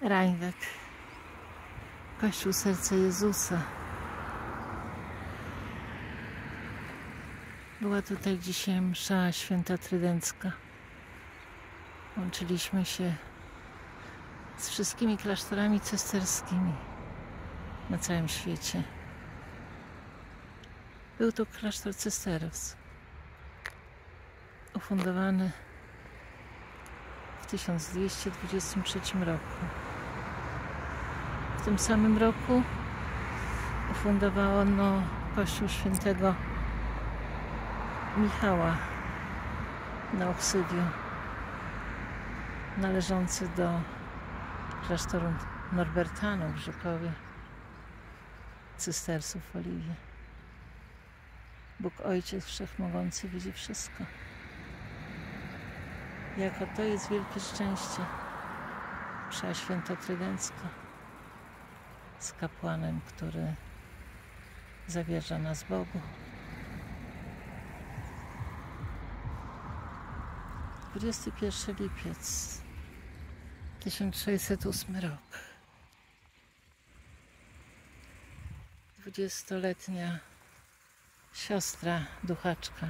Rajwek. Kościół Serca Jezusa. Była tutaj dzisiaj msza święta trydencka. Łączyliśmy się z wszystkimi klasztorami cesterskimi na całym świecie. Był to klasztor Cesterowc, ufundowany w 1223 roku. W tym samym roku ufundowano kościół świętego Michała na Oksydiu, należący do klasztoru Norbertanów w Żukowie, cystersów w Oliwie. Bóg Ojciec Wszechmogący widzi wszystko. Jako to jest wielkie szczęście. Msza Święta Trydencka z kapłanem, który zawierza nas Bogu. 21 lipiec 1608 rok. Dwudziestoletnia siostra duchaczka,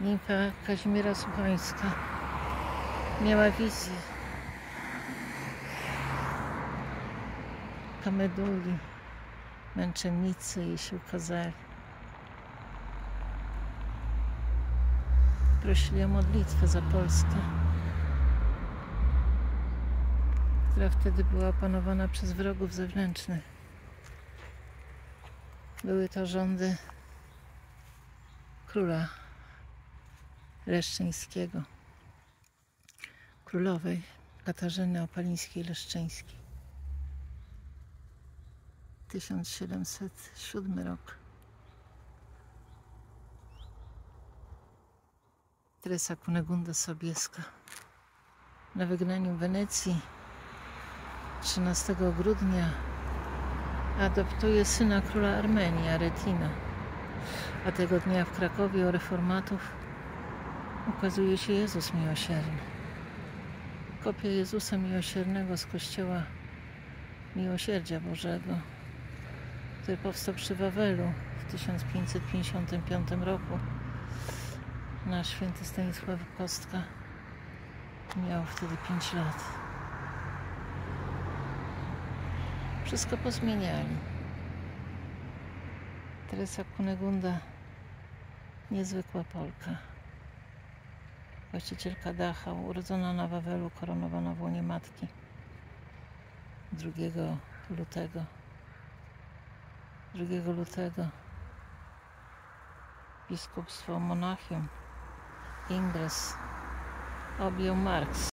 nimfa Kazimiera Słuchańska, miała wizję kameduli, męczennicy jej się. Prosili o modlitwę za Polskę, która wtedy była opanowana przez wrogów zewnętrznych. Były to rządy króla Leszczyńskiego, królowej Katarzyny Opalińskiej-Leszczyńskiej. 1707 rok. Teresa Kunegunda Sobieska na wygnaniu Wenecji 13 grudnia adoptuje syna króla Armenii, Aretina. A tego dnia w Krakowie u reformatów ukazuje się Jezus Miłosierny. Kopia Jezusa Miłosiernego z kościoła Miłosierdzia Bożego, który powstał przy Wawelu w 1555 roku. Nasz święty Stanisław Kostka miał wtedy 5 lat. Wszystko pozmieniali. Teresa Kunegunda, niezwykła Polka. Właścicielka Dachau, urodzona na Wawelu, koronowana w łonie matki 2 lutego. 2 lutego biskupstwo Monachium Ingres objął Marks.